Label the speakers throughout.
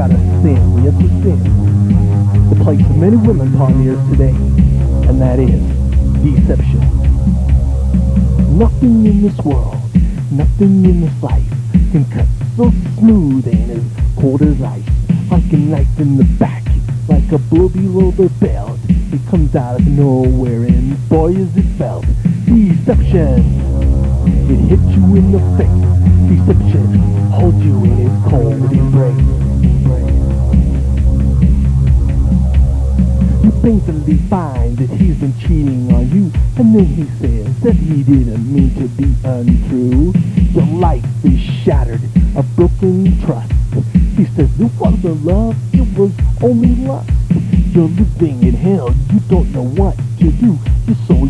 Speaker 1: about a sin, yes a sin, the place of many women upon the earth today, and that is deception. Nothing in this world, nothing in this life can cut so smooth and as cold as ice, like a knife in the back, like a blow below the belt. It comes out of nowhere and boy is it felt. Deception, it hits you in the face. Deception holds you in its cold embrace. You painfully find that he's been cheating on you, and then he says that he didn't mean to be untrue. Your life is shattered, a broken trust. He says it wasn't love, it was only lust. You're living in hell, you don't know what to do. You're so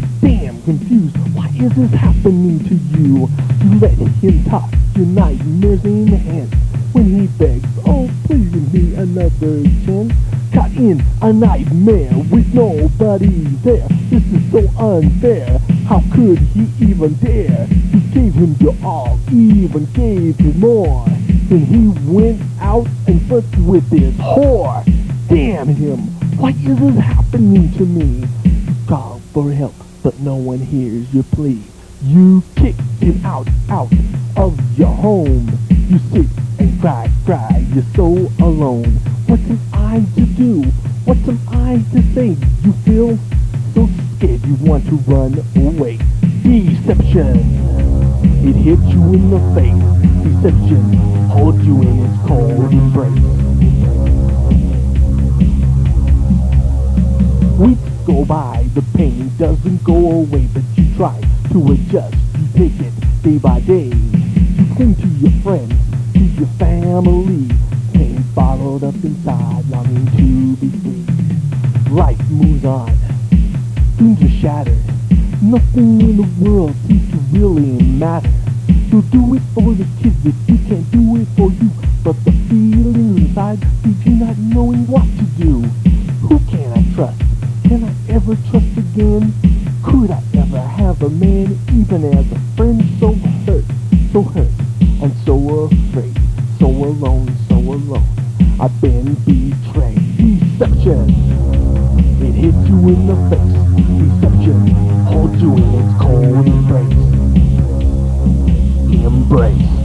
Speaker 1: confused. Why is this happening to you? You let him talk your nightmares in hand. When he begs, oh please give me another chance. Caught in a nightmare with nobody there. This is so unfair. How could he even dare? You gave him your all, even gave him more. Then he went out and fucked with his whore. Damn him! Why is this happening to me? You call for help, but no one hears your plea. You kicked him out, out of your home. You sit and cry, cry, you're so alone. What am I to do? What am I to say? You feel so scared you want to run away. Deception, it hits you in the face. Deception holds you in its cold embrace. Weeks go by, the pain doesn't go away, but you try to adjust. You take it day by day. You cling to your friends, to your family. Pain bottled up inside, longing to be free. Life moves on, dreams are shattered. Nothing in the world seems to really matter. You'll do it for the kids if you can't do it for you. But the feeling inside leaves you not knowing what to do. Ever trust again? Could I ever have a man, even as a friend, so hurt, so hurt, and so afraid, so alone, so alone? I've been betrayed. Deception, it hits you in the face. Deception holds you in its cold embrace. Embrace.